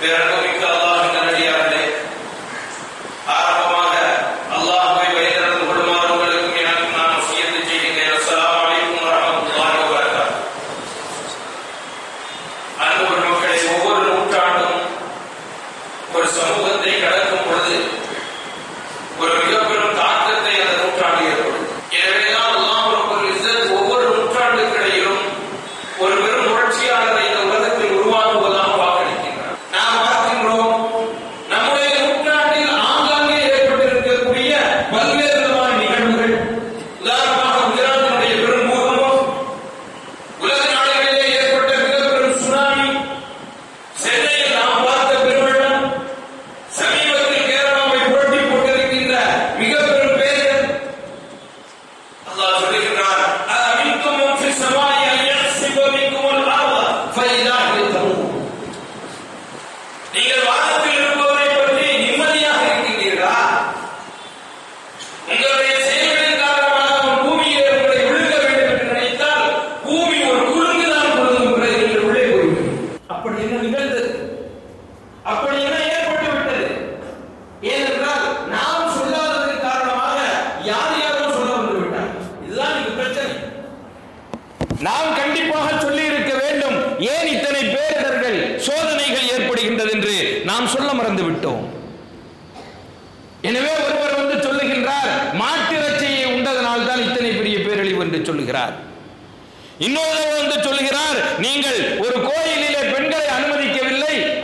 There are no.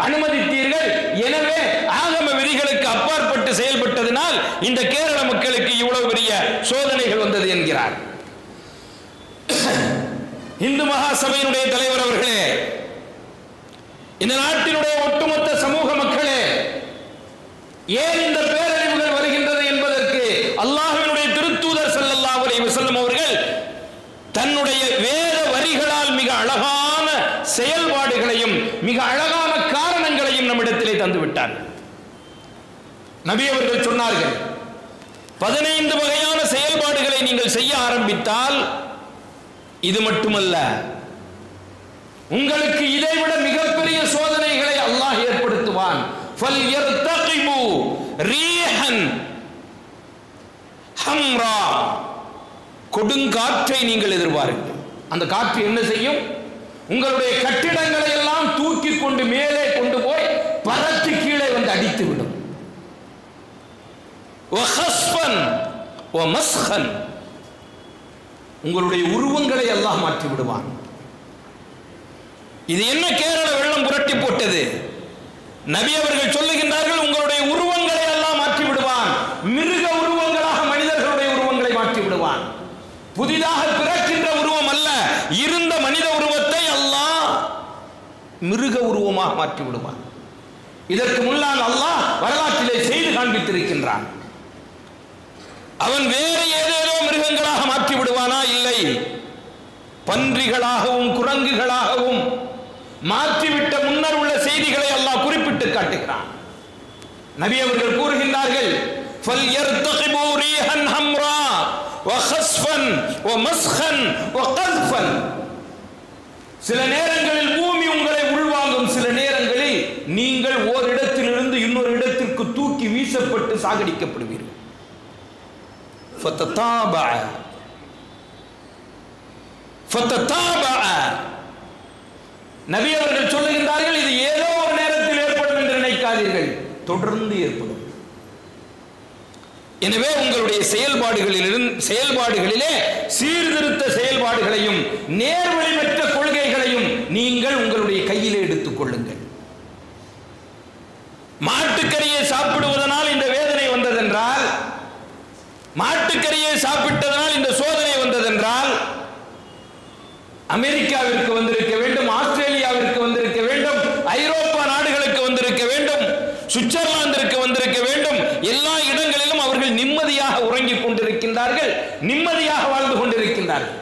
அனுமதித்தீர்கள். எனவே ஆகம விதிகளுக்கு அப்பாற்பட்டு செயல்பட்டதினால் இந்த கேரள மக்களுக்கு இவ்வளவு பெரிய சோதனைகள் வந்தது என்கிறார். இந்து மகா சபையினுடைய தலைவர் அவர்களே இந்த நாட்டினுடைய ஒட்டுமொத்த சமூக மக்களே ஏன் இந்த பேரழிவுகள் வருகின்றது என்பதற்கு அல்லாஹ்வினுடைய திருத்தூதர் செல்லல்லா அலைஹி செல்லும் அவர்கள் தன்னுடைய வேத வரிகளால் மிக அழகான செயல்பாடுகளையும் மிக அழகான தந்து விட்டார்கள் நபி அவர்கள் சொன்னார்கள் பதினைந்து வகையான செயல்பாடுகளை நீங்கள் செய்ய ஆரம்பித்தால் இது மட்டுமல்ல உங்களுக்கு இதைவிட மிகப்பெரிய சோதனைகளை அல்லாஹ் ஏற்படுத்துவான். கொடுங்காற்றை நீங்கள் எதிர்பாருங்கள் அந்த காற்று என்ன செய்யும்? உங்களுடைய கட்டிடங்களை எல்லாம் தூக்கி கொண்டு மேலே கொண்டு போய் பறத்து கீழே வந்து அடித்து விடும். உங்களுடைய உருவங்களை எல்லாம் மாற்றி விடுவான். இது என்ன கேரள வெள்ளம் புரட்டி போட்டது? நபி அவர்கள் சொல்லுகின்றார்கள் உங்களுடைய உருவங்களை எல்லாம் மாற்றி விடுவான். மிருக உருவங்களாக மனிதர்களுடைய உருவங்களை மாற்றி விடுவான். புதிதாக பிறக்கின்ற உருவம் அல்ல இருந்த மனித உருவத்தை எல்லாம் மிருக உருவமாக மாற்றி விடுவான். இதற்கு முன்னால் அல்லாஹ் வரலாற்றிலே செய்து காண்பித்திருக்கின்றான் அவன் வேறு ஏதேதோ மிருகங்களாக மாற்றி விடுவானா இல்லை பன்றிகளாகவும் குரங்குகளாகவும் மாற்றிவிட்ட முன்னர் உள்ள செய்திகளை அல்லாஹ் குறிப்பிட்டு காட்டுகிறான் நபி அவர்கள் கூறுகின்றார்கள் فَلْيَرْتَقِبُوا رِيحًا حَمْرَاءَ وَخَسْفًا وَمَسْخًا وَقَذْفًا சில நேரங்களில் பூமி உங்களை உள்வாங்கும் சில நீங்கள் ஓர் இடத்திலிருந்து இன்னொரு இடத்திற்கு தூக்கி வீசப்பட்டு சாகடிக்கப்படுவீர்கள். நபி அவர்கள் சொல்லுகின்றார்கள் இது ஏதோ ஒரு நேரத்தில் ஏற்படும் என்று நினைக்காதீர்கள். தொடர்ந்து ஏற்படும். எனவே உங்களுடைய செயல்பாடுகளிலிருந்து செயல்பாடுகளிலே சீர்திருத்த செயல்பாடுகளையும் நேர்வழிமற்ற கொள்கைகளையும் நீங்கள் உங்களுடைய கையிலே எடுத்துக் கொள்ளுங்கள் மாட்டுக்கறியை சாப்பிடுவதனால் இந்த வேதனை வந்ததென்றால் மாட்டுக்கறியை சாப்பிட்டதனால் இந்த சோதனை வந்ததென்றால் அமெரிக்காவிற்கு வந்திருக்க வேண்டும் ஆஸ்திரேலியாவிற்கு வந்திருக்க வேண்டும் ஐரோப்பா நாடுகளுக்கு வந்திருக்க வேண்டும் சுவிட்சர்லாந்திற்கு வந்திருக்க வேண்டும். எல்லா இடங்களிலும் அவர்கள் நிம்மதியாக உறங்கிக் கொண்டிருக்கின்றார்கள் நிம்மதியாக வாழ்ந்து கொண்டிருக்கின்றார்கள்.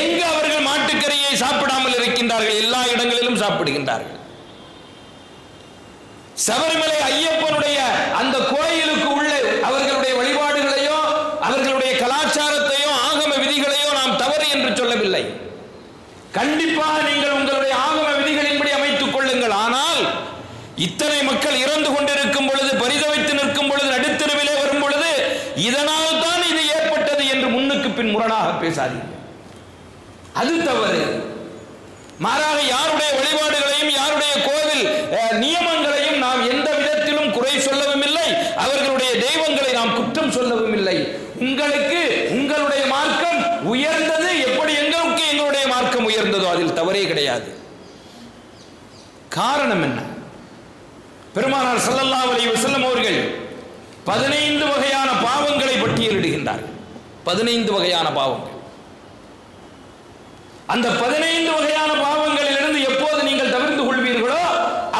எங்கு அவர்கள் மாட்டுக்கறியை சாப்பிடாமல் இருக்கின்றார்கள்? எல்லா இடங்களிலும் சாப்பிடுகின்றார்கள். சபரிமலை ஐயப்பனுடைய அந்த கோயிலுக்கு உள்ளே அவர்களுடைய வழிபாடுகளையோ அவர்களுடைய கலாச்சாரத்தையோ ஆகம விதிகளையோ நாம் தவறு என்று சொல்லவில்லை. கண்டிப்பாக நீங்கள் உங்களுடைய ஆகம விதிகளின்படி அமைத்துக் கொள்ளுங்கள். இத்தனை மக்கள் இறந்து கொண்டிருக்கும் பொழுது பரிதவித்து நிற்கும் பொழுது நடுத்தருவிலே வரும் பொழுது இதனால் தான் இது ஏற்பட்டது என்று முன்னுக்கு பின் முரணாக பேசாதீர்கள். அது தவறு. மாறாக யாருடைய வழிபாடுகளையும் யாருடைய கோவில் நியமங்களையும் நாம் எந்த விதத்திலும் குறை சொல்லவும் இல்லை. அவர்களுடைய தெய்வங்களை நாம் குற்றம் சொல்லவும் இல்லை. உங்களுக்கு உங்களுடைய மார்க்கம் உயர்ந்தது. எப்படி எங்களுக்கு எங்களுடைய மார்க்கம் உயர்ந்ததோ அதில் தவறே கிடையாது. காரணம் என்ன? பெருமானார் சல்லல்லா அலி வசல்லம் அவர்கள் பதினைந்து வகையான பாவங்களை பட்டியலிடுகின்றார் பதினைந்து வகையான பாவங்கள். அந்த பதினைந்து வகையான பாவங்களிலிருந்து எப்போது நீங்கள் தவிர்த்து கொள்வீர்களோ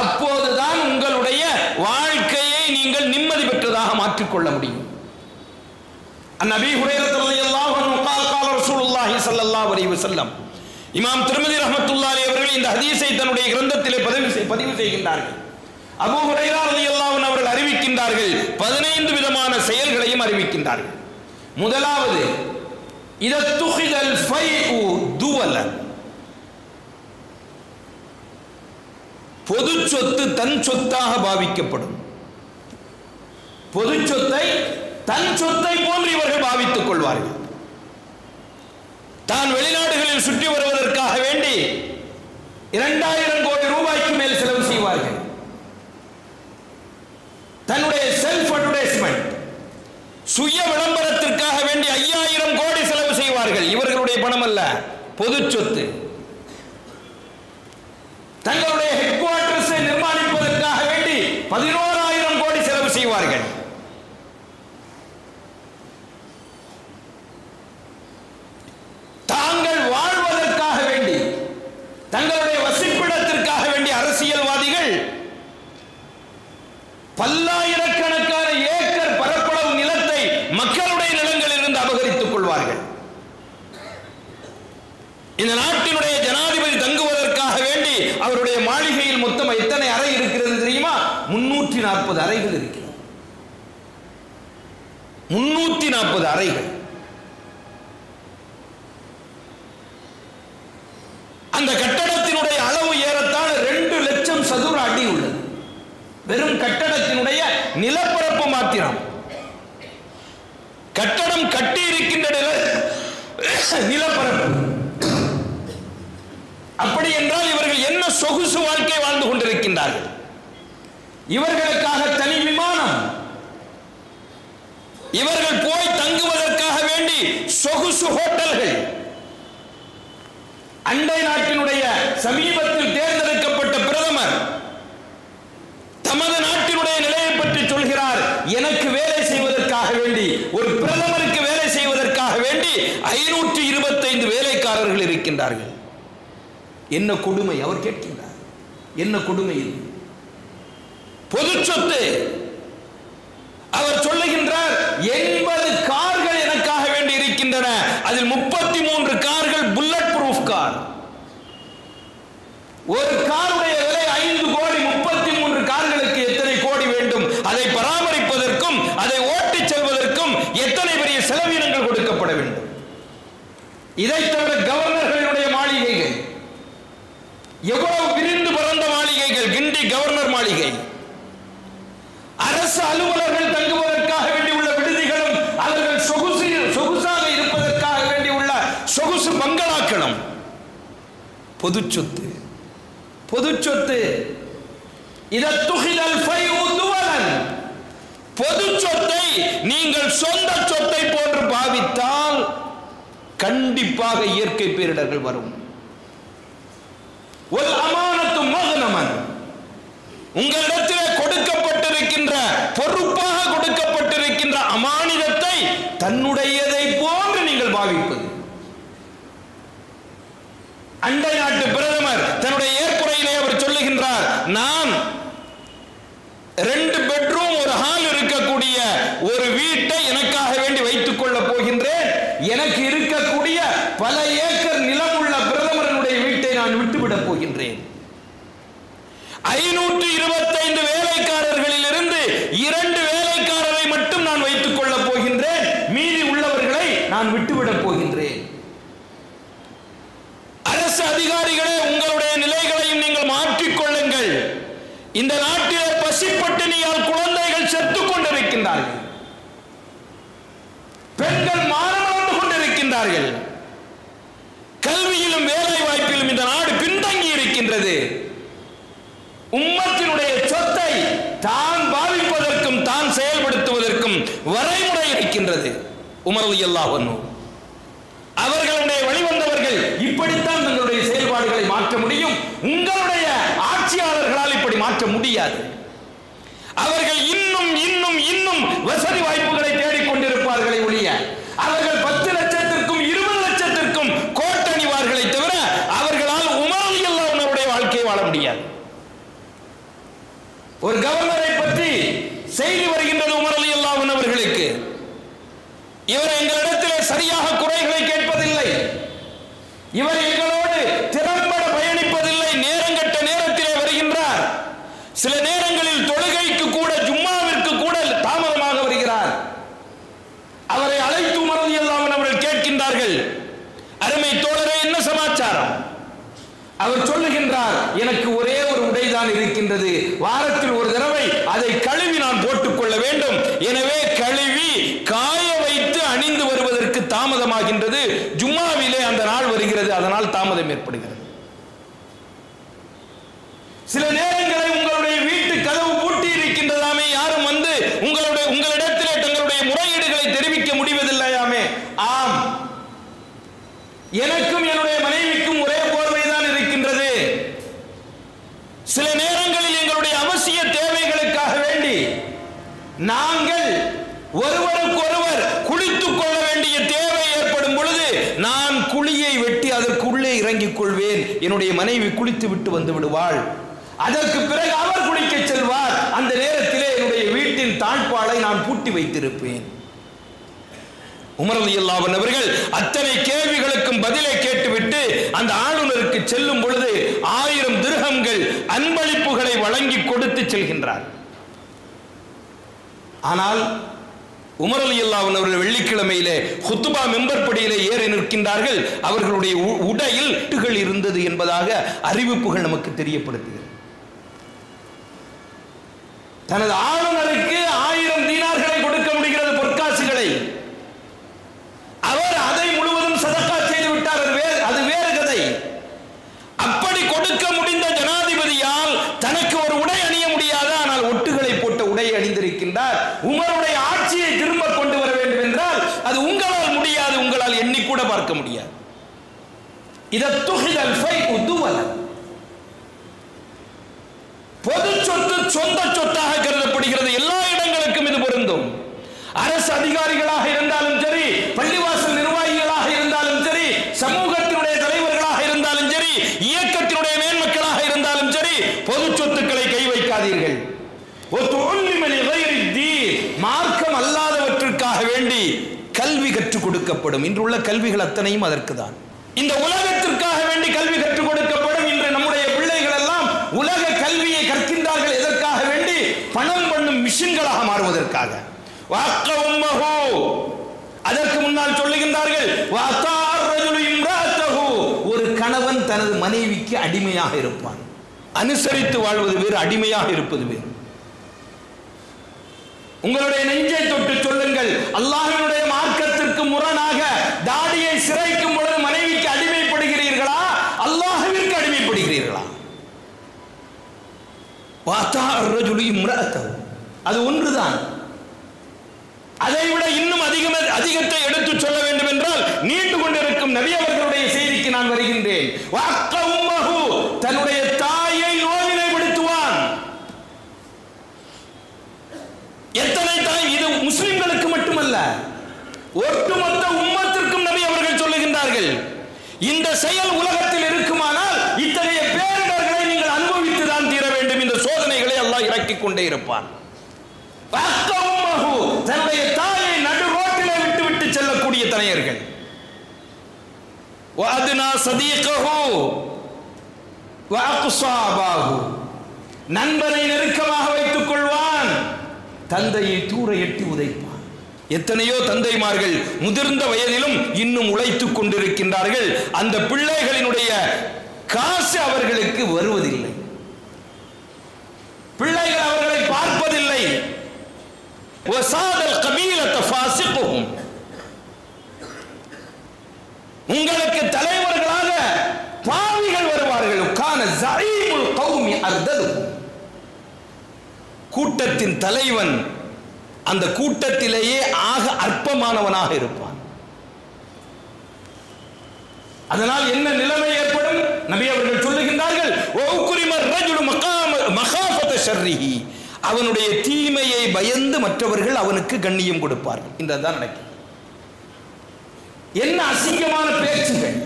அப்போதுதான் உங்களுடைய வாழ்க்கையை நீங்கள் நிம்மதி பெற்றதாக மாற்றிக்கொள்ள முடியும். அந்நபி ஹுரேரத்தலை எல்லாம் இமாம் திருமதி ரஹமத்துல்லாலி அவர்கள் இந்த ஹதீஸை தன்னுடைய கிரந்தத்திலே பதிவு பதிவு செய்கின்றார்கள். அபு ஹுரைரா அலி அல்லாஹன் அவர்கள் அறிவிக்கின்றார்கள் பதினைந்து விதமான செயல்களையும் அறிவிக்கின்றார்கள். முதலாவது இத துகிதல் ஃபைஉ துவலன் பொது சொத்து தன் சொத்தாக பாவிக்கப்படும். பொது சொத்தை தன் சொத்தை போன்று இவர்கள் பாவித்துக் கொள்வார்கள். தான் வெளிநாடுகளில் சுற்றி வருவதற்காக வேண்டி இரண்டாயிரம் கோடி ரூபாய்க்கு மேல் செலவு செய்வார்கள். தன்னுடைய செல்ஃப் அட்வர்டைஸ்மெண்ட் சுய விளம்பரம் செலவு இவர்களுடைய பணம் அல்ல பொது சொத்து. தங்களுடைய ஹெட் குவார்டர்ஸை நிர்மாணிப்பதற்காக வேண்டி பதினோராயிரம் கோடி செலவு செய்வார்கள். தாங்கள் வாழ்வதற்காக வேண்டி தங்களுடைய வசிப்பிடத்திற்காக வேண்டிய அரசியல்வாதிகள் பல்ல இந்த நாட்டினுடைய ஜனாதிபதி தங்குவதற்காக வேண்டி அவருடைய மாளிகையில் மொத்தம் எத்தனை அறை இருக்கிறது தெரியுமா? முன்னூற்றி நாற்பது அறைகள் இருக்கிறது. முன்னூத்தி நாற்பது அறைகள். அந்த கட்டடத்தினுடைய அளவு ஏறத்தாழ ரெண்டு லட்சம் சதுர அடி உள்ளது. வெறும் கட்டடத்தினுடைய நிலப்பரப்பு மாத்திரம். கட்டடம் கட்டி இருக்கின்ற நிலப்பரப்பு. அப்படி என்றால் இவர்கள் என்ன சொகுசு வாழ்க்கை வாழ்ந்து கொண்டிருக்கின்றார்கள்? இவர்களுக்காக தனி விமானம். இவர்கள் போய் தங்குவதற்காக வேண்டி சொகுசு ஹோட்டல்கள். அண்டை நாட்டினுடைய சமீபத்தில் தேர்ந்தெடுக்கப்பட்ட பிரதமர் தமது நாட்டினுடைய நிலையை பற்றி சொல்கிறார். எனக்கு வேலை செய்வதற்காக வேண்டி ஒரு பிரதமருக்கு வேலை செய்வதற்காக வேண்டி ஐநூற்றி இருபத்தைந்து வேலைக்காரர்கள் இருக்கின்றார்கள். என்ன கொடுமை? அவர் கேட்கின்றார். என்ன கொடுமை இது? பொது சொத்து. அவர் சொல்லுகின்றார் எண்பது கார்கள் எனக்காக வேண்டி இருக்கின்றன. அதில் முப்பத்தி மூன்று கார்கள் புல்லட் ப்ரூஃப் கார் ஒரு காருடைய விலை ஐந்து கோடி முப்பத்தி மூன்று கார்களுக்கு எத்தனை கோடி வேண்டும்? அதை பராமரிப்பதற்கும் அதை ஓட்டிச் செல்வதற்கும் எத்தனை பெரிய செலவினங்கள் கொடுக்கப்பட வேண்டும்? இதைத் தவிர கவர்னர் அரசு அலுவலர்கள் தங்குவதற்காக வேண்டி உள்ள விடுதிகளும் அவர்கள் சொகுசு சொகுசாக இருப்பதற்காக வேண்டி உள்ள சொகுசு பங்களாக்களும். பொது சொத்து. பொது சொத்து. இதத்துகிதல் ஃபைஉதுவலன் பொது சொத்தை நீங்கள் சொந்த சொத்தை போன்று பாவித்தால் கண்டிப்பாக இயற்கை பேரிடர்கள் வரும். ஒரு அமானத்து மோகனமன். உங்களிடத்தில் பொறுப்பாக கொடுக்கப்பட்டிருக்கின்ற அமானிதத்தை தன்னுடையதை போன்று நீங்கள் பாவிப்பது. அண்டை நாட்டு பிரதமர் தன்னுடைய ஏற்புரையிலே அவர் சொல்லுகின்றார் நாம் ரெண்டு பெட்ரூம் ஒரு ஹால் இருக்கக்கூடிய ஒரு வீட்டை எனக்காக வேண்டி வைத்துக் கொள்ள போகின்றேன். எனக்கு இருக்கக்கூடிய பல ஏக்கர் நிலம் உள்ள பிரதமரனுடைய வீட்டை நான் விட்டுவிடப் போகின்றேன். ஐநூற்று இருபத்தைந்து வேலைக்காரர்களில் இரண்டு வேலைக்காரரை மட்டும் நான் வைத்துக் கொள்ளப் போகின்றேன். மீதி உள்ளவர்களை நான் விட்டுவிடப் போகின்றேன். அரசு அதிகாரிகளே உங்களுடைய நிலைகளையும் நீங்கள் மாற்றிக் கொள்ளுங்கள். இந்த நாட்டு இருக்கிறார்கள் கல்வியிலும் வேலை வாய்ப்பிலும் இந்த நாடு பின்தங்கி இருக்கின்றது உம்மத்தினுடைய சொத்தை தான் பாவிப்பதற்கும் தான் செயல்படுத்துவதற்கும் வரைமுறை இருக்கின்றது உமரது எல்லா அவர்களுடைய வழிவந்தவர்கள் இப்படித்தான் தங்களுடைய செயல்பாடுகளை மாற்ற முடியும். உங்களுடைய ஆட்சியாளர்களால் இப்படி மாற்ற முடியாது. அவர்கள் இன்னும் இன்னும் இன்னும் வசதி வாய்ப்புகளை தேடிக்கொண்டிருப்பார்களை ஒழிய அவர்கள் பத்து லட்சத்திற்கும் இருபது லட்சத்திற்கும் கோட்டணிவார்களை தவிர அவர்களால் உமரது அல்லாஹ்வுடைய வாழ்க்கையை வாழ முடியாது. ஒரு கவர் பற்றி செய்தி வருகின்றது உமர் அலி அல்லாஹ் அவர்களுக்கு இவர் எங்களிடத்திலே சரியாக குறைகளை கேட்பதில்லை இவர் எங்களோடு திறம்பட பயணிப்பதில்லை நேரங்கட்ட நேரத்திலே வருகின்றார் சில நேரங்களில் தொழுகைக்கு கூட ஜும்மாவிற்கு கூட தாமதமாக வருகிறார் அவரை அழைத்து உமரது அல்லாமல் அவர்கள் கேட்கின்றார்கள் அருமை தோழரே என்ன சமாச்சாரம் அவர் சொல்லுகின்றார் எனக்கு ஒரே ஒரு உடைதான் இருக்கின்றது. வாரத்தில் ஒரு தடவை அதை கழுவி நான் போட்டுக்கொள்ள வேண்டும். எனவே கழுவி காய வைத்து அணிந்து வருவதற்கு தாமதமாகின்றது. ஜும்மாவிலே அந்த நாள் வருகிறது. அதனால் தாமதம் ஏற்படுகிறது சில நேரங்களில் உங்களுடைய வீட்டு கதவு பூட்டி இருக்கின்றதாமே யாரும் வந்து உங்களுடைய உங்களிடத்திலே தங்களுடைய முறையீடுகளை தெரிவிக்க முடிவதில்லையாமே ஆம் எனக்கும் என்னுடைய மனைவிக்கும் ஒரே போர்வை தான் இருக்கின்றது சில நேரங்களில் எங்களுடைய அவசிய தேவைகளுக்காக வேண்டி நாங்கள் ஒருவருக்கொருவர் குளித்துக் கொள்ள வேண்டிய தேவை ஏற்படும் பொழுது நான் குழியை வெட்டி அதற்குள்ளே இறங்கிக் கொள்வேன் என்னுடைய மனைவி குளித்து விட்டு வந்து விடுவாள். அதற்கு பிறகு அவர் குளிக்க செல்வார். அந்த நேரத்திலே என்னுடைய வீட்டின் தாழ்பாலை நான் பூட்டி வைத்திருப்பேன். உமரது அல்லாவன் அவர்கள் அத்தனை கேள்விகளுக்கும் பதிலை கேட்டுவிட்டு அந்த ஆளுநருக்கு செல்லும் பொழுது ஆயிரம் திருகங்கள் அன்பளிப்புகளை வழங்கி கொடுத்து செல்கின்றார். ஆனால் உமர் அலி அல்லாஹன் அவர்கள் வெள்ளிக்கிழமையிலே ஹுத்துபா மெம்பர் படியிலே ஏறி நிற்கின்றார்கள். அவர்களுடைய உடையில் இட்டுகள் இருந்தது என்பதாக அறிவிப்புகள் நமக்கு தெரியப்படுத்துகிறது. தனது ஆளுநருக்கு ஆயிரம் தீனார்களை கொடுக்க முடிகிறது பொற்காசுகளை. அவர் அதை முழுவதும் சதக்கா செய்து விட்டார் அது வேறு அது வேறு கதை அப்படி கொடுக்க முடிந்த ஜனாதிபதியால் தனக்கு ஒரு உடை அணிய முடியாது ஆனால் ஒட்டுகளை போட்ட உடையை உமருடைய ஆட்சியை திரும்ப கொண்டு வர வேண்டும் என்றால் அது உங்களால் முடியாது உங்களால் எண்ணிக்கூட பார்க்க முடியாது. இதை துகிதல் ஃபை உதுவலன் பொது சொத்து சொந்த சொத்தாக கருதப்படுகிறது. எல்லா இடங்களுக்கும் இது பொருந்தும். அரசு அதிகாரிகளாக இருந்தாலும் சரி பள்ளிவாசல் நிர்வாகிகளாக இருந்தாலும் சரி சமூகத்தினுடைய தலைவர்களாக இருந்தாலும் சரி இயக்கத்தினுடைய மேன்மக்களாக இருந்தாலும் சரி பொது சொத்துக்களை கை வைக்காதீர்கள் ஒத்துழைமை நிலையில் தீர், மார்க்கம் அல்லாதவற்றிற்காக வேண்டி கல்வி கற்றுக் கொடுக்கப்படும். இன்றுள்ள கல்விகள் அத்தனையும் அதற்கு தான் இந்த உலகத்திற்காக வேண்டி கல்வி கற்றுக் கொடுக்கப்படும் இன்று நம்முடைய பிள்ளைகள் எல்லாம் உலக கல்வியை கற்கின்றார்கள் எதற்காக வேண்டி? பணம் பண்ணும் மிஷின்களாக மாறுவதற்காக. அதற்கு முன்னால் சொல்லுகின்றார்கள் ஒரு கணவன் தனது மனைவிக்கு அடிமையாக இருப்பான். அனுசரித்து வாழ்வது வேறு அடிமையாக இருப்பது வேறு. உங்களுடைய நெஞ்சை தொட்டு சொல்லுங்கள். அல்லாஹினுடைய மார்க்க அதற்கு முரணாக தாடியை சிறைக்கும் பொழுது மனைவிக்கு அடிமைப்படுகிறீர்களா? அல்லாஹவிற்கு அடிமைப்படுகிறீர்களா? வாத்தா ரஜுலி இம்ராத்தஹு. அது ஒன்றுதான். அதை விட இன்னும் அதிகம் அதிகத்தை எடுத்து சொல்ல வேண்டும் என்றால் நீண்டு கொண்டிருக்கும் நபி அவர்களுடைய செய்திக்கு நான் வருகின்றேன். தன்னுடைய தாயை நோவினைப்படுத்துவான் எத்தனை தாய் இது முஸ்லிம்களுக்கு மட்டுமல்ல ஒட்டுமொத்த உம்மத்திற்கும் நபி அவர்கள் சொல்லுகின்றார்கள் இந்த செயல் உலகத்தில் இருக்குமானால் இத்தகைய பேரிடர்களை நீங்கள் அனுபவித்து தான் தீர வேண்டும் இந்த சோதனைகளை எல்லாம் இறக்கிக் கொண்டே இருப்பான். தன்னுடைய தாயை நடு ரோட்டிலே விட்டு விட்டு செல்லக்கூடிய தனையர்கள். நண்பனை நெருக்கமாக வைத்துக் கொள்வான் தந்தையை தூர எட்டி உதைத்து எத்தனையோ தந்தைமார்கள் முதிர்ந்த வயதிலும் இன்னும் உழைத்துக் கொண்டிருக்கின்றார்கள். அந்த பிள்ளைகளினுடைய காசு அவர்களுக்கு வருவதில்லை. பிள்ளைகள் அவர்களை பார்ப்பதில்லை. உங்களுக்கு தலைவர்களாக பாவிகள் வருவார்கள். கூட்டத்தின் தலைவன் அந்த கூட்டத்திலேயே ஆக அற்பமானவனாக இருப்பான். அதனால் என்ன நிலைமை ஏற்படும்? நபி அவர்கள் சொல்லுகின்றார்கள் அவனுடைய தீமையை பயந்து மற்றவர்கள் அவனுக்கு கண்ணியம் கொடுப்பார்கள். இன்றதான் நடக்கும் என்ன அசிங்கமான பேச்சுகள்.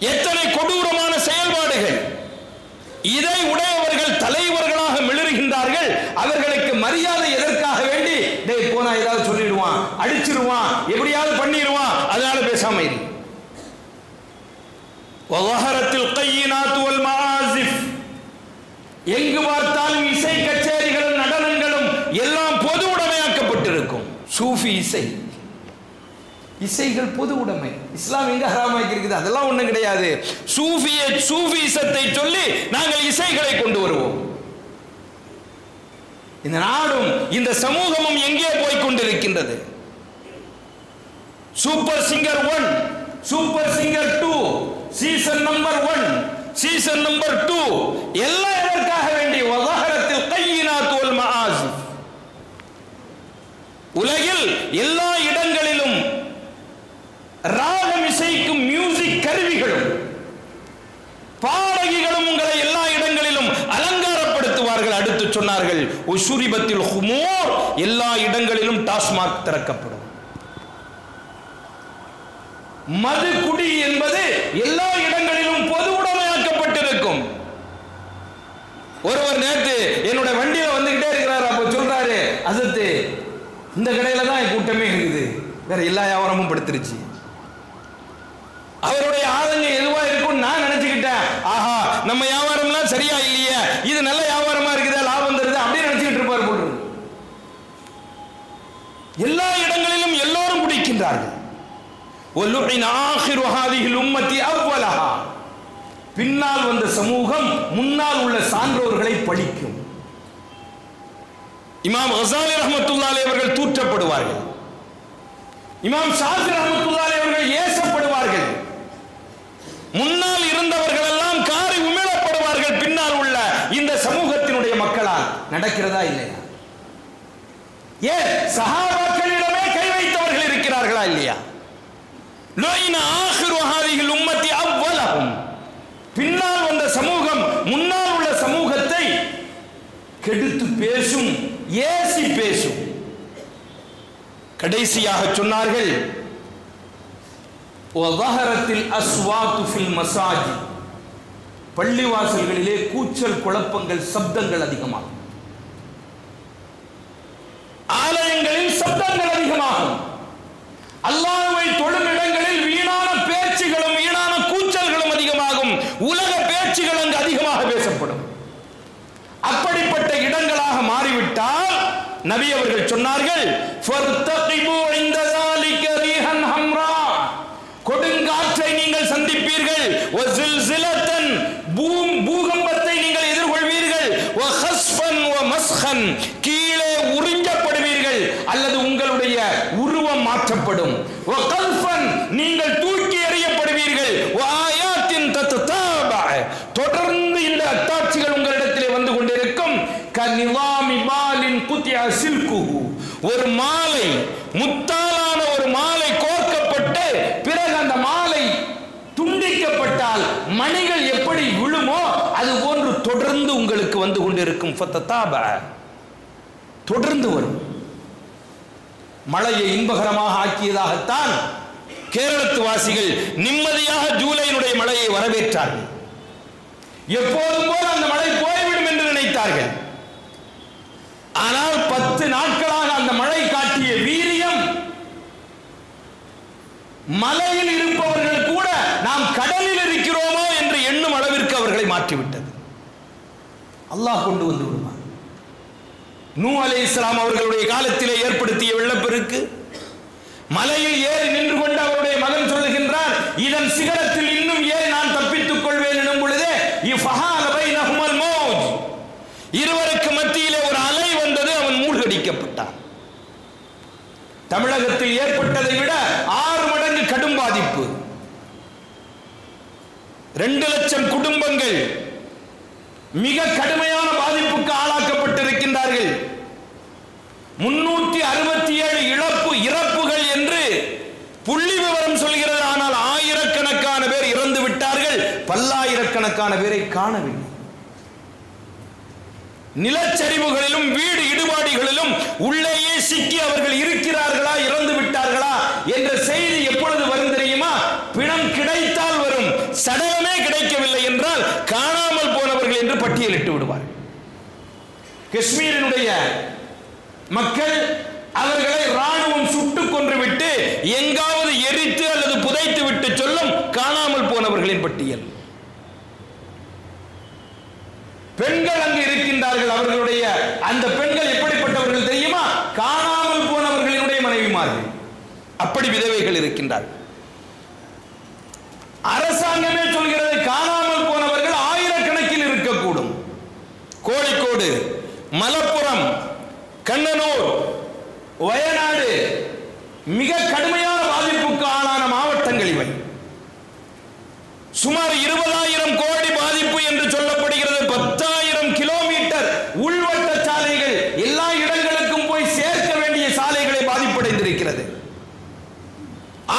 எத்தனை கொடூரமான செயல்பாடுகள். இதை உடையவர்கள் தலைவர்களாக அவர்களுக்கு மரியாதை எதற்காக வேண்டி? டேய் போனா ஏதாவது சொல்லிடுவான் அடிச்சிருவான் எப்படியாவது பண்ணிடுவான் அதனால பேசாம இரு. எங்கு பார்த்தாலும் இசை கச்சேரிகளும் நடனங்களும் எல்லாம் பொது உடைமையாக்கப்பட்டிருக்கும். சூஃபி இசை. இசைகள் பொது உடைமை. இஸ்லாம் எங்க ஹராமாக்கி இருக்குது அதெல்லாம் ஒண்ணும் கிடையாது. சூஃபிய சூஃபிசத்தை சொல்லி நாங்கள் இசைகளை கொண்டு வருவோம். இந்த நாடும் இந்த சமூகமும் எங்கே போய் கொண்டிருக்கின்றது? Super singer one super singer two season number one season number two எல்லாம் எதற்காக வேண்டி வதாகரத்தில் கையினா தோல் மஆசிஃப் உலகில் எல்லா இடங்களிலும் ராகம் இசைக்கும் மியூசிக் கருவிகளும் பாடகிகளும் உங்களை எல்லா இடங்களிலும் அலங்காரப்படுத்துவார்கள் அடுத்து சொன்னார்கள் உசுரிபத்தில் ஹுமோர் எல்லா இடங்களிலும் டாஸ்மாக் திறக்கப்படும். மது குடி என்பது எல்லா இடங்களிலும் பொது உடமையாக்கப்பட்டிருக்கும். ஒருவர் நேத்து என்னோட வண்டியில வந்துகிட்டே இருக்கிறார் அப்ப சொல்றாரு அசத்து இந்த கடையில தான் என் கூட்டமே இருக்குது. வேற எல்லா வியாபாரமும் படுத்துருச்சு. அவருடைய ஆதங்கம் எதுவா இருக்கும் நான் நினைச்சுக்கிட்டேன். ஆஹா நம்ம வியாபாரம்லாம் சரியா இல்லையே. இது நல்ல வியாபாரமா இருக்குதா லாபம் தருது அப்படின்னு நினைச்சுக்கிட்டு இருப்பார் போல் இருக்கு. எல்லா இடங்களிலும் நினைக்கின்றார்கள் பின்னால் வந்த சமூகம் முன்னால் உள்ள சான்றோர்களை பழிக்கும். இமாம் ஹசாலி ரஹமத்துல்லாலே அவர்கள் தூற்றப்படுவார்கள். இமாம் ஷாசி ரஹமத்துல்லாலே அவர்கள் ஏசப்படுவார்கள். முன்னால் இருந்தவர்கள் எல்லாம் காரை உமிழப்படுவார்கள் பின்னால் உள்ள இந்த சமூகத்தினுடைய மக்களால். நடக்கிறதா இல்லையா? ஏன்? சகாபாக்களிடம் இல்லையா? உம்மத்தி பின்னால் வந்த சமூகம் முன்னால் உள்ள சமூகத்தை கெடுத்து பேசும் ஏசி பேசும். கடைசியாக சொன்னார்கள் அஸ்வாத்து மசாஜி. பள்ளிவாசல்களிலே கூச்சல் குழப்பங்கள் சப்தங்கள் அதிகமாகும். ஆலயங்களில் சப்தம் நபி அவர்கள் சொன்னார்கள் கொடுங்காற்றை நீங்கள் சந்திப்பீர்கள். பூகம்பத்தை நீங்கள் எதிர்கொள்வீர்கள். கீழே உறிஞ்சப்படுவீர்கள் அல்லது உங்களுடைய உருவம் மாற்றப்படும். நீங்கள் ஒரு மாலை முத்தாலான ஒரு மாலை கோர்க்கப்பட்டு பிறகு அந்த மாலை துண்டிக்கப்பட்டால் மணிகள் எப்படி விழுமோ அது போன்று தொடர்ந்து உங்களுக்கு வந்து கொண்டிருக்கும். தொடர்ந்து வரும். மழையை இன்பகரமாக ஆக்கியதாகத்தான் கேரளத்து வாசிகள் நிம்மதியாக ஜூலையினுடைய மழையை வரவேற்றார்கள். எப்போதும் போல் அந்த மழை போய்விடும் என்று நினைத்தார்கள். ஆனால் பத்து நாட்களாக அந்த மழை காட்டிய வீரியம் மலையில் இருப்பவர்கள் கூட நாம் கடலில் இருக்கிறோமோ என்று எண்ணும் அளவிற்கு அவர்களை மாற்றிவிட்டது. அல்லாஹ் கொண்டு வந்து விடுவான். நூ அலை இஸ்லாம் அவர்களுடைய காலத்திலே ஏற்படுத்திய வெள்ளப்பெருக்கு. மலையில் ஏறி நின்று கொண்டு அவருடைய மகன் சொல்லுகின்றார் இதன் சிகரத்தில் இன்னும் ஏறி நான் தப்பித்துக் கொள்வேன் எனும் பொழுதே இஃபஹால பைனஹுமல் மௌஜ் இருவருக்கு மத்தியிலே ஒரு அலை வந்தது அவன் மூழ்கடிக்கப்பட்டான் தமிழகத்தில் ஏற்பட்டதை விட ஆறு மடங்கு கடும் பாதிப்பு. ரெண்டு லட்சம் குடும்பங்கள் மிக கடுமையான பாதிப்புக்கு ஆளாக்கப்பட்டிருக்கின்றார்கள். முன்னூற்றி அறுபத்தி ஏழு இழப்பு இறப்புகள் என்று புள்ளி விவரம் சொல்கிறது. ஆனால் ஆயிரக்கணக்கான பேர் இறந்து விட்டார்கள் பல்லாயிரக்கணக்கான பேரை காணவில்லை. நிலச்சரிவுகளிலும் வீடு இடுபாடுகளிலும் உள்ளேயே சிக்கி அவர்கள் இருக்கிறார்களா இறந்து விட்டார்களா என்ற செய்தி எப்பொழுது வரும் தெரியுமா? பிணம் கிடைத்தால் வரும். சடலமே கிடைக்கவில்லை என்றால் காணாமல் போனவர்கள் என்று பட்டியலிட்டு விடுவார் காஷ்மீரினுடைய மக்கள் அவர்களை ராணுவம் சுட்டு கொன்று விட்டு எங்காவது எரித்து அல்லது புதைத்து விட்டு சொல்லும் காணாமல் போனவர்களின் பட்டியல். பெண்கள் அங்கு இருக்கின்றார்கள் அவர்களுடைய அந்த பெண்கள் எப்படிப்பட்டவர்கள் தெரியுமா? காணாமல் போனவர்களினுடைய மனைவிமார்கள். அப்படி விதவைகள் இருக்கின்றார்கள். அரசாங்கமே சொல்கிறது காணாமல் போனவர்கள் ஆயிரக்கணக்கில் இருக்கக்கூடும். கோழிக்கோடு மலப்புரம் கண்ணனூர் வயநாடு மிக கடுமையான பாதிப்புக்கு ஆளான மாவட்டங்கள் இவை. சுமார் இருபது கோடி பாதிப்பு என்று சொல்லப்படுகிறது பத்தாயிரம் கிலோமீட்டர் உள்வட்ட சாலைகள் எல்லா இடங்களுக்கும் போய் சேர்க்க வேண்டிய சாலைகளை பாதிப்படைந்திருக்கிறது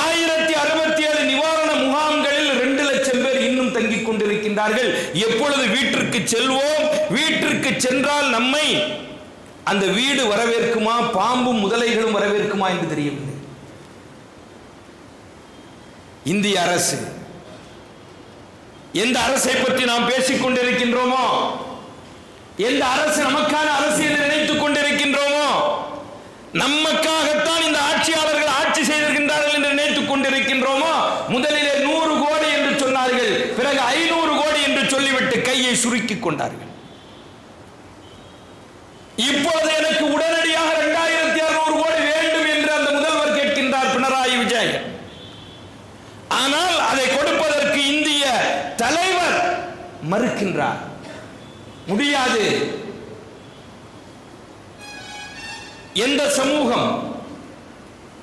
ஆயிரத்தி அறுபத்தி ஏழு நிவாரண முகாம்களில் ரெண்டு லட்சம் பேர் இன்னும் தங்கிக் கொண்டிருக்கின்றார்கள் எப்பொழுது வீட்டிற்கு செல்வோம்? வீட்டிற்கு சென்றால் நம்மை அந்த வீடு வரவேற்குமா? பாம்பும் முதலைகளும் வரவேற்குமா என்று தெரியவில்லை. இந்திய அரசு எந்த அரசை பற்றி நாம் பேசிக் கொண்டிருக்கின்றோமோ எந்த அரசு நமக்கான அரசு என்று நினைத்துக் கொண்டிருக்கின்றோமோ நமக்காகத்தான் இந்த ஆட்சியாளர்கள் ஆட்சி செய்திருக்கின்றார்கள் என்று நினைத்துக் கொண்டிருக்கின்றோமோ முதலிலே நூறு கோடி என்று சொன்னார்கள் பிறகு ஐநூறு கோடி என்று சொல்லிவிட்டு கையை சுருக்கிக் கொண்டார்கள். இப்போது எனக்கு உடனடியாக இரண்டாயிரத்தி அறுநூறு கோடி வேண்டும் என்று அந்த முதல்வர் கேட்கின்றார் பினராயி விஜயன். ஆனால் அதை கொடுப்பதற்கு இந்திய தலைவர் மறுக்கின்றார். முடியாது. எந்த சமூகம்?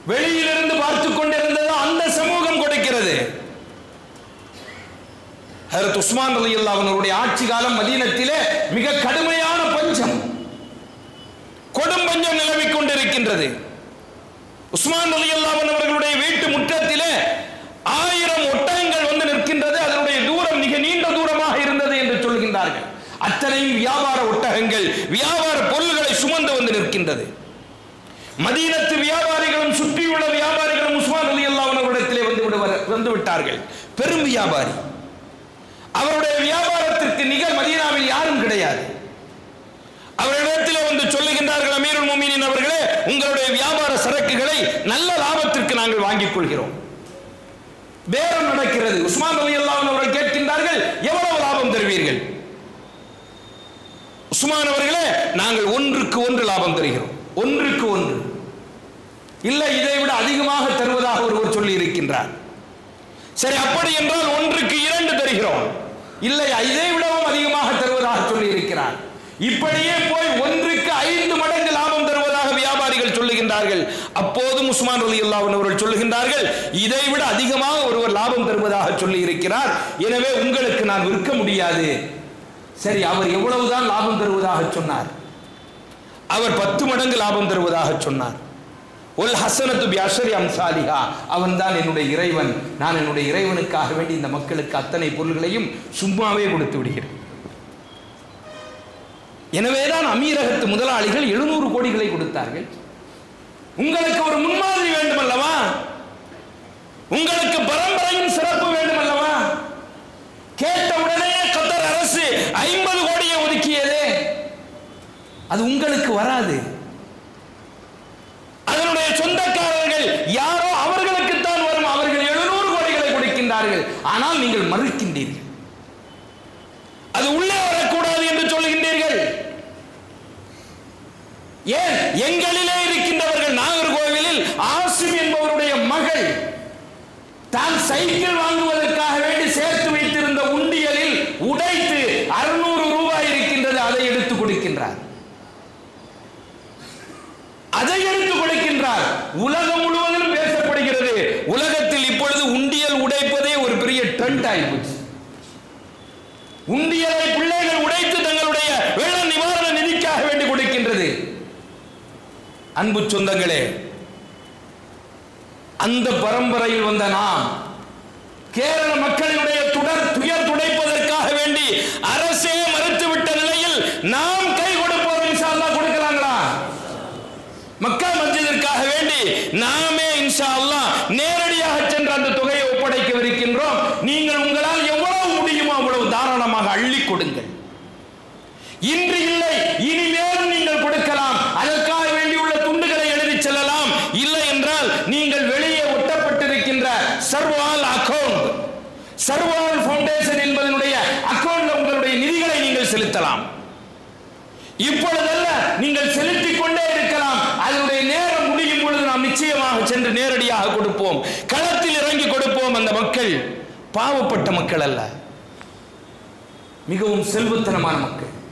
வெளியிலிருந்து பார்த்து கொண்டிருந்ததோ அந்த சமூகம் கொடுக்கிறது. ஹரத் உஸ்மான் அலி அவனுடைய ஆட்சி காலம் மதீனத்திலே மிக கடுமையான பஞ்சம். கொடும் பஞ்சம் நிலவிக் கொண்டிருக்கின்றது உஸ்மான் அலி அவர்களுடைய வீட்டு முற்றத்திலே ஆயிரம் ஒட்டகங்கள் வந்து நிற்கின்றது. அதனுடைய தூரம் மிக நீண்ட தூரமாக இருந்தது என்று சொல்கின்றார்கள். அத்தனையும் வியாபார ஒட்டகங்கள் வியாபார பொருள்களை சுமந்து வந்து நிற்கின்றது. மதீனத்து வியாபாரிகளும் சுற்றியுள்ள வியாபாரிகளும் உஸ்மான் அலி அவர்களிடத்திலே வந்து விடுவர் வந்து விட்டார்கள். பெரும் வியாபாரி. அவருடைய வியாபாரத்திற்கு நிகர் மதீனாவில் யாரும் கிடையாது. அவரிடத்தில் வந்து சொல்லுகின்றார்கள் அமீருல் முமீனின் அவர்களே உங்களுடைய வியாபார சரக்குகளை நல்ல லாபத்திற்கு நாங்கள் வாங்கிக் கொள்கிறோம். பேரம் நடக்கிறது. உஸ்மான் அலி அவர்கள் கேட்கின்றார்கள் எவ்வளவு லாபம் தருவீர்கள்? உஸ்மான் அவர்களே நாங்கள் ஒன்றுக்கு ஒன்று லாபம் தருகிறோம். ஒன்றுக்கு ஒன்று. இல்லை இதை விட அதிகமாக தருவதாக ஒருவர் சொல்லி இருக்கின்றார் சரி அப்படி என்றால் ஒன்றுக்கு இரண்டு தருகிறோம். இல்லை இதை விடவும் அதிகமாக தருவதாக சொல்லி இருக்கிறார் இப்படியே போய் ஒன்றுக்கு ஐந்து மடங்கு லாபம் தருவதாக வியாபாரிகள் சொல்லுகின்றார்கள். அப்போதும் உஸ்மான் அலி அல்லாஹ் அவர்கள் சொல்லுகின்றார்கள் இதை விட அதிகமாக ஒருவர் லாபம் தருவதாக சொல்லி இருக்கிறார் எனவே உங்களுக்கு நான் விற்க முடியாது. சரி அவர் எவ்வளவுதான் லாபம் தருவதாக சொன்னார்? அவர் பத்து மடங்கு லாபம் தருவதாக சொன்னார். ஒல் ஹசனத்து பியாஷரி அம்சாலிஹா. அவன் தான் என்னுடைய இறைவன். நான் என்னுடைய இறைவனுக்காக வேண்டி இந்த மக்களுக்கு அத்தனை பொருள்களையும் சும்மாவே கொடுத்து விடுகிறேன். எனவேதான் அமீரகத்து முதலாளிகள் எழுநூறு கோடிகளை கொடுத்தார்கள். உங்களுக்கு ஒரு முன்மாதிரி வேண்டும் அல்லவா உங்களுக்கு பரம்பரையின் சிறப்பு வேண்டும் அல்லவா கேட்ட உடனே கத்தர் அரசு ஐம்பது கோடியை ஒதுக்கியதே. அது உங்களுக்கு வராது. அதனுடைய சொந்தக்காரர்கள் யாரோ அவர்களுக்குத்தான் வரும். அவர்கள் எழுநூறு கோடிகளை கொடுக்கின்றார்கள். ஆனால் நீங்கள் மறுக்கின்றீர்கள். அது உள்ளே வரக்கூடாது என்று சொல்கின்றீர்கள் ஏன்? எங்களிலே இருக்கின்றவர்கள் நாகர்கோவிலில் ஆசிம் என்பவருடைய மகள் தான் சைக்கிள் வாங்குவது வேண்டி சேர்த்து வைத்திருந்த உண்டியலில் உடைத்து அறுநூறு ரூபாய் இருக்கின்றது அதை எடுத்து கொடுக்கின்றார் அதை எடுத்து கொடுக்கின்றார் உலகம் முழுவதிலும் பேசப்படுகிறது உலகத்தில் இப்பொழுது உண்டியல் கட் ஆகி போச்சு உண்டியலை பிள்ளைகள் உடைத்து தங்களுடைய வெள்ள நிவாரண நிதிக்காக வேண்டி கொடுக்கின்றது. அன்பு சொந்தங்களே அந்த பரம்பரையில் வந்த நாம் கேரள மக்களினுடைய துடர் துயர் துடைப்பதற்காக வேண்டி அரசே மறுத்துவிட்ட நிலையில் நாம் கை கொடுப்போம் இன்ஷா கொடுக்கலாங்களா? மக்கா மஸ்ஜிதிற்காக வேண்டி நாமே இன்ஷா அல்லா நேரடியாக சென்று அந்த தொகையை ஒப்படைக்கவிருக்கின்றோம். நீங்கள் உங்களால் எவ்வளவு முடியுமோ அவ்வளவு தாராளமாக அள்ளி கொடுங்கள். இன்று இல்லை இனிமேலும் நீங்கள் கொடுக்கலாம். அதற்காக வேண்டியுள்ள துண்டுகளை எழுதி செல்லலாம். இல்லை என்றால் நீங்கள் வெளியே ஒட்டப்பட்டிருக்கின்ற சர்வால் அக்கவுண்ட் சர்வால் ஃபவுண்டேஷன் என்பதனுடைய அக்கவுண்ட்ல உங்களுடைய நிதிகளை நீங்கள் செலுத்தலாம். இப்பொழுதல்ல நீங்கள் செலுத்திக் கொண்டே இருக்கலாம். அதனுடைய நேரம் முடியும் பொழுது நாம் நிச்சயமாக சென்று நேரடியாக கொடுப்போம். களத்தில் இறங்கி கொடுப்போம் அந்த மக்கள். பாவப்பட்ட மக்கள் அல்ல. மிகவும் செல்வத்தனமான மக்கள்.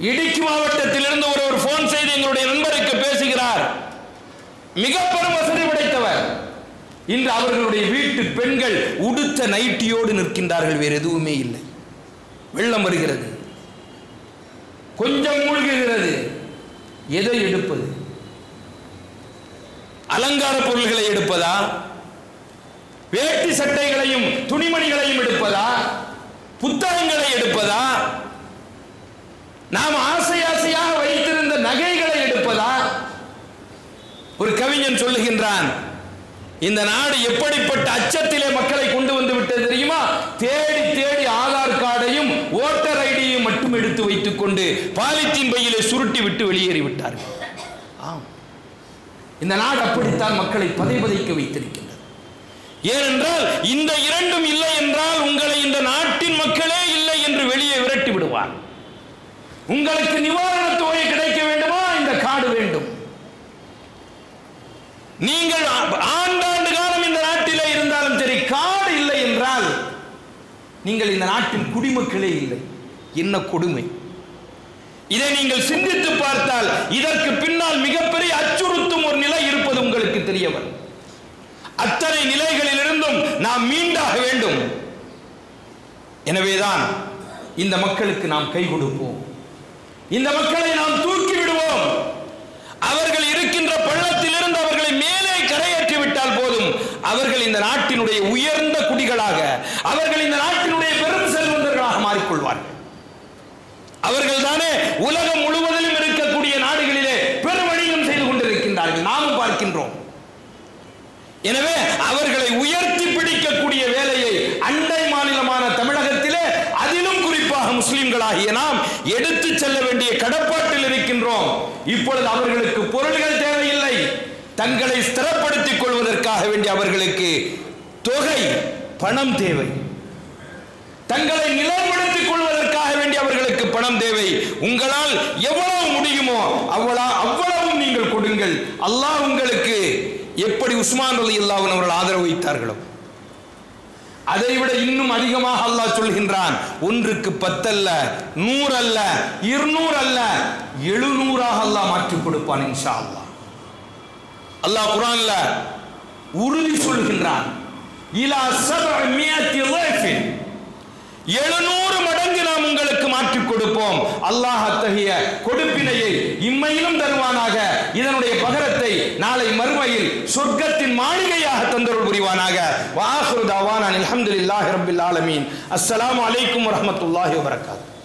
இடுக்கி மாவட்டத்திலிருந்து ஒரு ஒரு போன் செய்து எங்களுடைய நண்பருக்கு பேசுகிறார். மிக பெரும் வசதி படைத்தவர். இன்று அவர்களுடைய வீட்டு பெண்கள் உடுத்த நைட்டியோடு நிற்கின்றார்கள் வேறு எதுவுமே இல்லை. வெள்ளம் வருகிறது. கொஞ்சம் மூழ்குகிறது. எதை எடுப்பது? அலங்கார பொருள்களை எடுப்பதா? வேட்டி சட்டைகளையும் துணிமணிகளையும் எடுப்பதா? புத்தகங்களை எடுப்பதா? நாம் ஆசை ஆசையாக வைத்திருந்த நகைகளை எடுப்பதா? ஒரு கவிஞன் சொல்லுகின்றான் இந்த நாடு எப்படிப்பட்ட அச்சத்திலே மக்களை கொண்டு வந்து விட்டது தெரியுமா? தேடி தேடி ஆதார் கார்டையும் ஓட்டர் ஐடியையும் மட்டும் எடுத்து வைத்துக் கொண்டு பாலித்தீன் பையிலே சுருட்டி விட்டு வெளியேறி விட்டார்கள் ஆம். இந்த நாடு அப்படித்தான் மக்களை பதைபதைக்க வைத்திருக்கிறது. ஏனென்றால் இந்த இரண்டும் இல்லை என்றால் உங்களை இந்த நாட்டின் மக்களே இல்லை என்று வெளியே விரட்டி விடுவார். உங்களுக்கு நிவாரண தொகை கிடைக்க வேண்டுமா? இந்த காடு வேண்டும். நீங்கள் ஆண்டாண்டு காலம் இந்த நாட்டிலே இருந்தாலும் சரி காடு இல்லை என்றால் நீங்கள் இந்த நாட்டின் குடிமக்களே இல்லை. என்ன கொடுமை? இதை நீங்கள் சிந்தித்து பார்த்தால் இதற்கு பின்னால் மிகப்பெரிய அச்சுறுத்தும் ஒரு நிலை இருப்பது உங்களுக்கு தெரிய வரும். நாம் மீண்டாக வேண்டும். எனவேதான் இந்த மக்களுக்கு நாம் கை கொடுப்போம். இந்த மக்களை நாம் தூக்கி விடுவோம். அவர்கள் இருக்கின்ற பள்ளத்தில் இருந்து அவர்களை மேலே கரையேற்றி விட்டால் போதும். அவர்கள் இந்த நாட்டினுடைய உயர்ந்த குடிகளாக அவர்கள் இந்த நாட்டினுடைய பெரும் செல்வந்தர்களாக மாறிக்கொள்வார்கள். அவர்கள் தானே உலகம் முழுவதிலும் இருக்கக்கூடிய நாடுகளிலே பெருவணிகம் செய்து கொண்டிருக்கின்றார்கள். நாமும் பார்க்கின்றோம். எனவே அவர்களை உயர்த்தி முஸ்லிம்களாகிய நாம் எடுத்து செல்ல வேண்டிய கடப்பாட்டில் இருக்கின்றோம். இப்பொழுது அவர்களுக்கு பொருள்கள் தேவையில்லை. தங்களை ஸ்திரப்படுத்திக் கொள்வதற்காக வேண்டிய அவர்களுக்கு தொகை பணம் தேவை. தங்களை நிலைப்படுத்திக் கொள்வதற்காக வேண்டிய அவர்களுக்கு பணம் தேவை. உங்களால் எவ்வளவு முடியுமோ அவ்வளவு அவ்வளவும் நீங்கள் கொடுங்கள். அல்லாஹ் உங்களுக்கு எப்படி உஸ்மான் அலி அல்லாவின் அவர்கள் ஆதரவு வைத்தார்களோ? அதை விட இன்னும் அதிகமாக அல்லாஹ் சொல்கின்றான். ஒன்றுக்கு பத்தல்ல நூறு அல்ல இருநூறு அல்ல எழுநூறாக அல்லாஹ் மாற்றி கொடுப்பான் இன்ஷா அல்லாஹ் அல்லாஹ் குரான்ல உறுதி சொல்கின்றான். இலா சபமியத்தி லைஃபின். எழுநூறு மடங்கு நாம் உங்களுக்கு மாற்றிக் கொடுப்போம். அல்லாஹ் அத்தகைய கொடுப்பினையை இம்மையிலும் தருவானாக. இதனுடைய பகரத்தை நாளை மறுமையில் சொர்க்கத்தின் மாளிகையாக தந்தருள் புரிவானாக. வாஹுரு அலமதுல்லாஹி ரபில் ஆலமீன். அஸ்லாம் அலைக்கும் வரமத்துல்லாஹி வரகாத்து